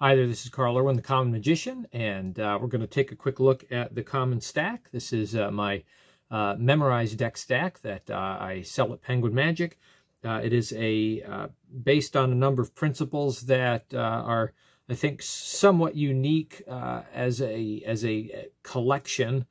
Hi there, this is Carl Irwin, the Common Magician, and uh, we're going to take a quick look at the Common Stack. This is uh, my uh, memorized deck stack that uh, I sell at Penguin Magic. Uh, it is a uh, based on a number of principles that are, I think, somewhat unique as a as a collection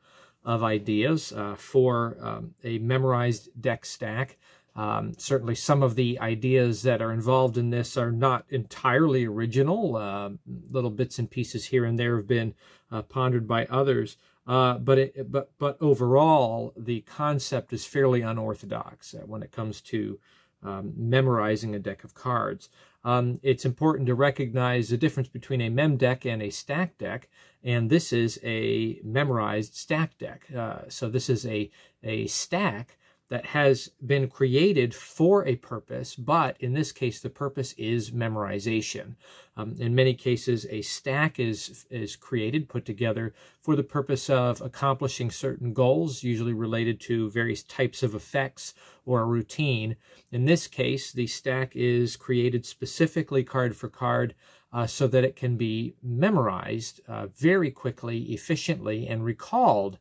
of ideas for um, a memorized deck stack. Um, certainly, some of the ideas that are involved in this are not entirely original. Uh, little bits and pieces here and there have been uh, pondered by others. Uh, but it, but but overall, the concept is fairly unorthodox uh, when it comes to um, memorizing a deck of cards. Um, it's important to recognize the difference between a mem deck and a stack deck, and this is a memorized stack deck. Uh, so this is a a stack that has been created for a purpose, but in this case, the purpose is memorization. Um, in many cases, a stack is, is created, put together for the purpose of accomplishing certain goals, usually related to various types of effects or a routine. In this case, the stack is created specifically card for card uh, so that it can be memorized uh, very quickly, efficiently, and recalled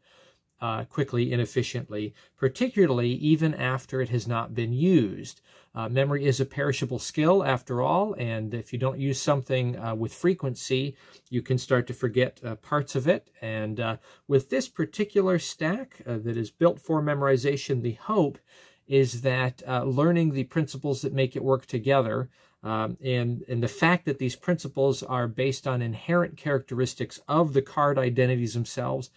uh, quickly and efficiently, particularly even after it has not been used. Uh, memory is a perishable skill after all, and if you don't use something uh, with frequency, you can start to forget uh, parts of it. And uh, with this particular stack uh, that is built for memorization, the hope is that learning the principles that make it work together um, and, and the fact that these principles are based on inherent characteristics of the card identities themselves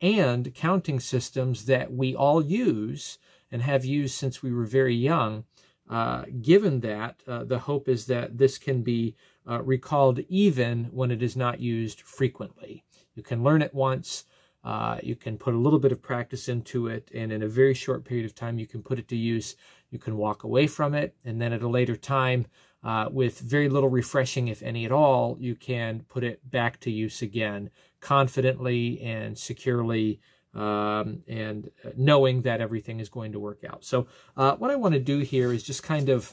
and counting systems that we all use and have used since we were very young. Uh, given that, uh, the hope is that this can be uh, recalled even when it is not used frequently. You can learn it once, uh, you can put a little bit of practice into it, and in a very short period of time, you can put it to use. You can walk away from it, and then at a later time, uh, with very little refreshing, if any at all, you can put it back to use again confidently and securely um, and knowing that everything is going to work out. So uh, what I want to do here is just kind of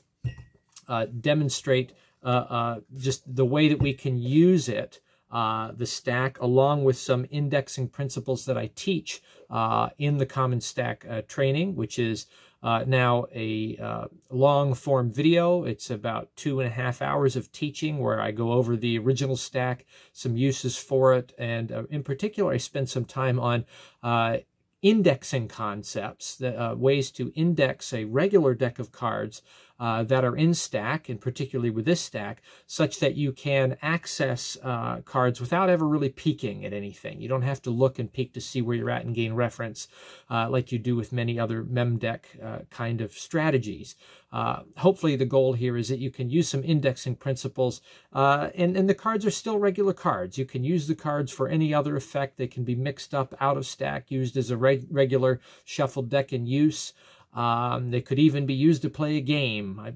uh, demonstrate uh, uh just the way that we can use it, uh, the stack, along with some indexing principles that I teach uh, in the Common Stack training, which is uh, now a uh, long form video. It's about two and a half hours of teaching where I go over the original stack, some uses for it, and uh, in particular, I spend some time on uh, indexing concepts, the, uh, ways to index a regular deck of cards uh, that are in stack, and particularly with this stack, such that you can access uh, cards without ever really peeking at anything. You don't have to look and peek to see where you're at and gain reference uh, like you do with many other mem deck uh, kind of strategies. Uh, hopefully the goal here is that you can use some indexing principles uh, and, and the cards are still regular cards. You can use the cards for any other effect. They can be mixed up out of stack, used as a reg regular shuffled deck in use. Um, they could even be used to play a game. I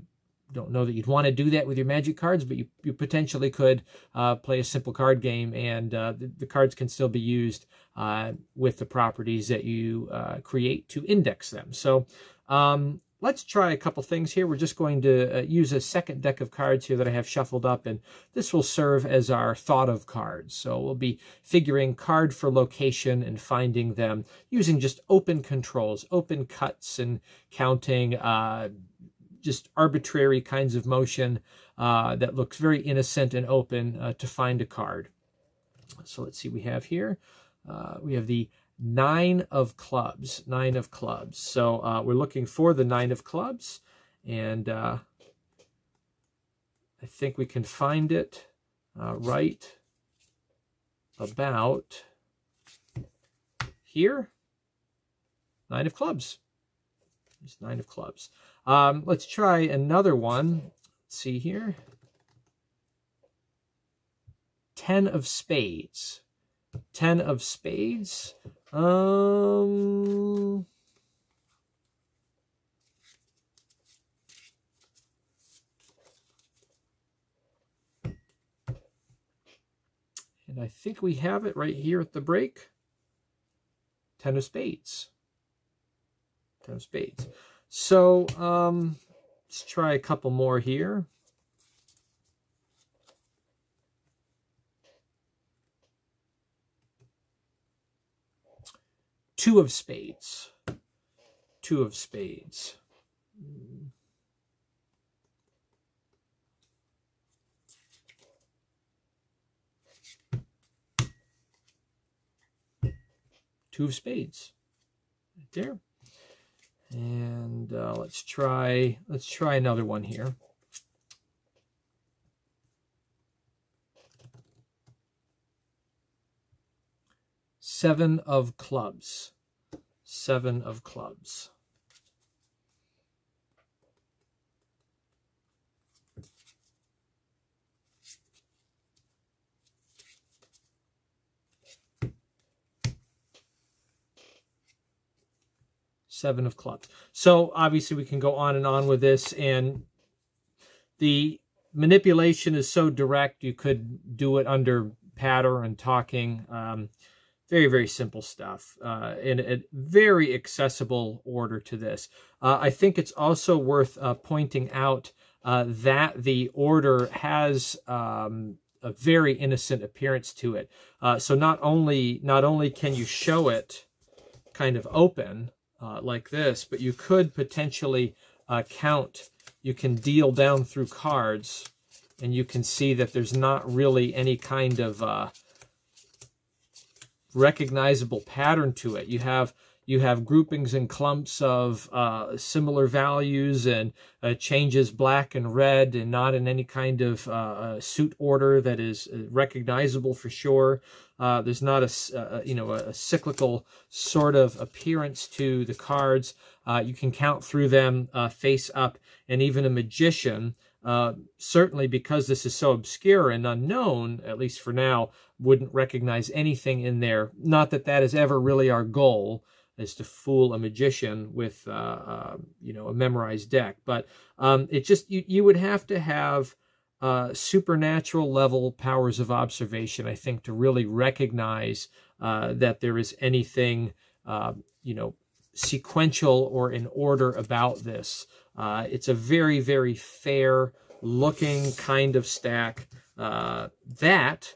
don't know that you'd want to do that with your magic cards, but you, you potentially could uh, play a simple card game and uh, the, the, cards can still be used uh, with the properties that you uh, create to index them. So um, let's try a couple things here. We're just going to uh, use a second deck of cards here that I have shuffled up, and this will serve as our thought of cards. So we'll be figuring card for location and finding them using just open controls, open cuts and counting, uh, just arbitrary kinds of motion uh, that looks very innocent and open uh, to find a card. So let's see, we have here, uh, we have the nine of clubs, nine of clubs. So uh, we're looking for the nine of clubs, and uh, I think we can find it uh, right about here. Nine of clubs. There's nine of clubs. Um, let's try another one. Let's see here. Ten of spades. Ten of spades. Um. And I think we have it right here at the break. Ten of spades. Ten of spades. So, um, let's try a couple more here. Two of spades. Two of spades. Two of spades. Right there. And uh, let's try let's try another one here. Seven of clubs. Seven of clubs. Seven of clubs. So obviously we can go on and on with this and the manipulation is so direct you could do it under patter and talking. Um, very, very simple stuff uh, in a very accessible order to this. Uh, I think it's also worth uh, pointing out uh, that the order has um, a very innocent appearance to it. Uh, so not only not only can you show it kind of open uh, like this, but you could potentially count. You can deal down through cards, and you can see that there's not really any kind of recognizable pattern to it. You have you have groupings and clumps of uh, similar values and uh, changes black and red and not in any kind of uh, uh suit order that is uh, recognizable for sure. Uh, there's not a, you know, a, cyclical sort of appearance to the cards. you can count through them face up and even a magician uh, certainly because this is so obscure and unknown, at least for now, wouldn't recognize anything in there. Not that that is ever really our goal, is to fool a magician with, uh, uh, you know, a memorized deck. But um, it just, you, you would have to have uh, supernatural level powers of observation, I think, to really recognize uh, that there is anything, you know, sequential or in order about this. Uh, it's a very, very fair looking kind of stack. Uh, that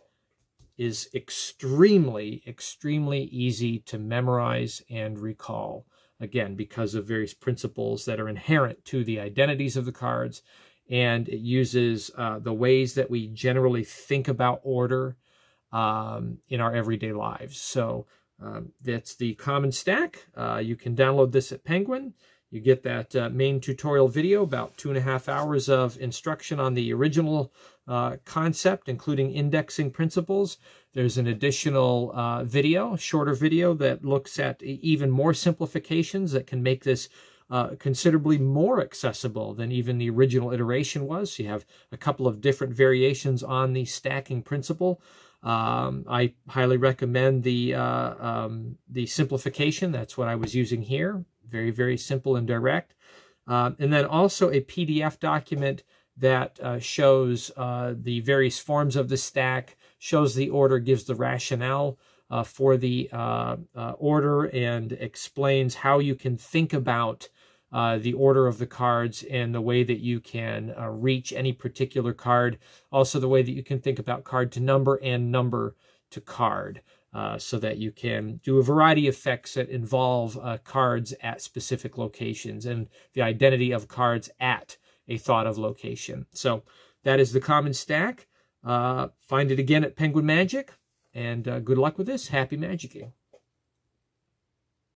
is extremely, extremely easy to memorize and recall. Again, because of various principles that are inherent to the identities of the cards. And it uses uh, the ways that we generally think about order um, in our everyday lives. So um, that's the common stack. Uh, you can download this at Penguin. You get that uh, main tutorial video, about two and a half hours of instruction on the original uh, concept, including indexing principles. There's an additional uh, video, shorter video, that looks at even more simplifications that can make this uh, considerably more accessible than even the original iteration was. You have a couple of different variations on the stacking principle. Um, I highly recommend the uh, um, the simplification. That's what I was using here. Very, very simple and direct. Uh, and then also a PDF document that uh, shows uh, the various forms of the stack, shows the order, gives the rationale uh, for the uh, uh, order, and explains how you can think about uh, the order of the cards and the way that you can reach any particular card. Also, the way that you can think about card to number and number to card uh, so that you can do a variety of effects that involve uh, cards at specific locations and the identity of cards at a thought of location. So that is the common stack. Uh, find it again at Penguin Magic, and uh, good luck with this. Happy magicking.